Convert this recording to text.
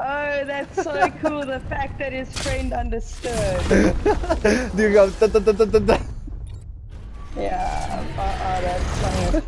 Oh, that's so cool. The fact that his friend understood. Do go? Da, da, da, da, da. Yeah. Uh, oh, that's funny.